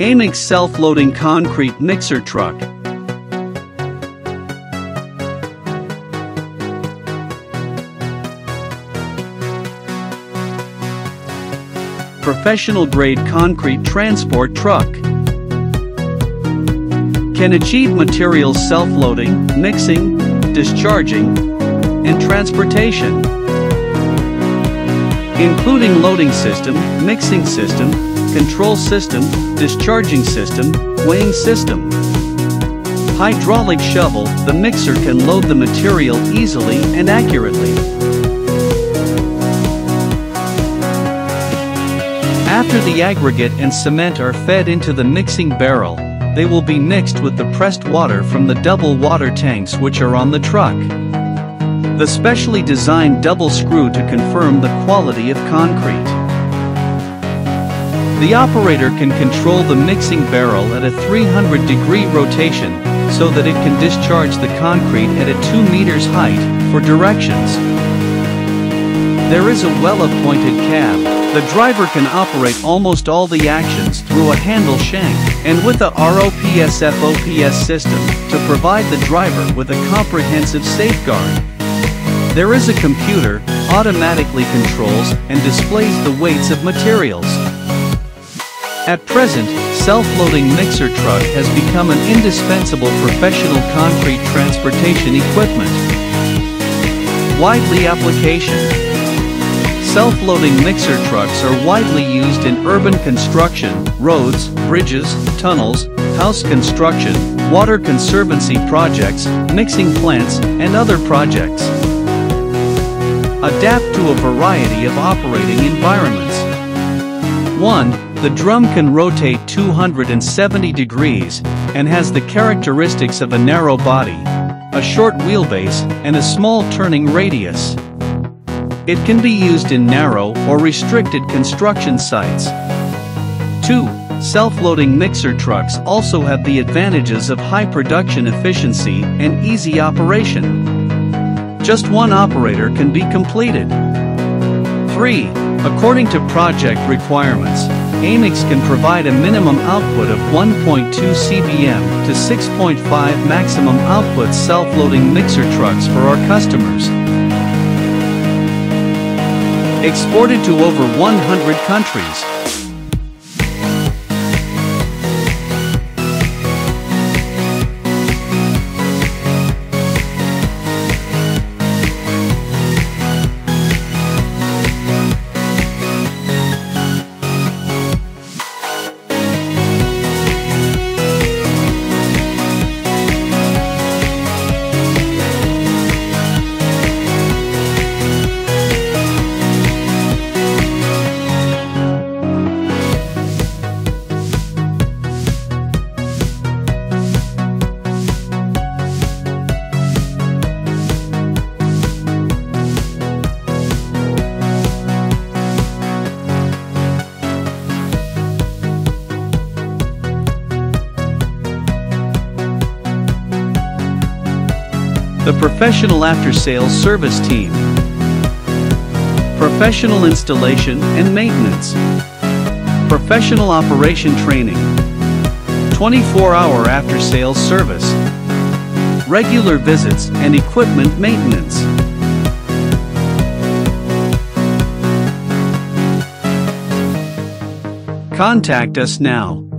AIMIX self-loading concrete mixer truck. Professional grade concrete transport truck. Can achieve materials self-loading, mixing, discharging, and transportation. Including loading system, mixing system, control system, discharging system, weighing system. Hydraulic shovel, the mixer can load the material easily and accurately. After the aggregate and cement are fed into the mixing barrel, they will be mixed with the pressed water from the double water tanks which are on the truck. The specially designed double screw to confirm the quality of concrete. The operator can control the mixing barrel at a 300 degree rotation so that it can discharge the concrete at a 2 meters height for directions. There is a well-appointed cab. The driver can operate almost all the actions through a handle shank and with a ROPS FOPS system to provide the driver with a comprehensive safeguard. There is a computer, automatically controls and displays the weights of materials. At present, self-loading mixer truck has become an indispensable professional concrete transportation equipment. Widely application. Self-loading mixer trucks are widely used in urban construction, roads, bridges, tunnels, house construction, water conservancy projects, mixing plants, and other projects. Adapt to a variety of operating environments. 1. The drum can rotate 270 degrees and has the characteristics of a narrow body, a short wheelbase, and a small turning radius. It can be used in narrow or restricted construction sites. 2. Self-loading mixer trucks also have the advantages of high production efficiency and easy operation. Just one operator can be completed. 3. According to project requirements, AIMIX can provide a minimum output of 1.2 cbm to 6.5 maximum output self-loading mixer trucks for our customers. Exported to over 100 countries, The Professional After Sales Service Team. Professional Installation and Maintenance. Professional Operation Training. 24-hour after-sales service. Regular visits and equipment maintenance. Contact us now.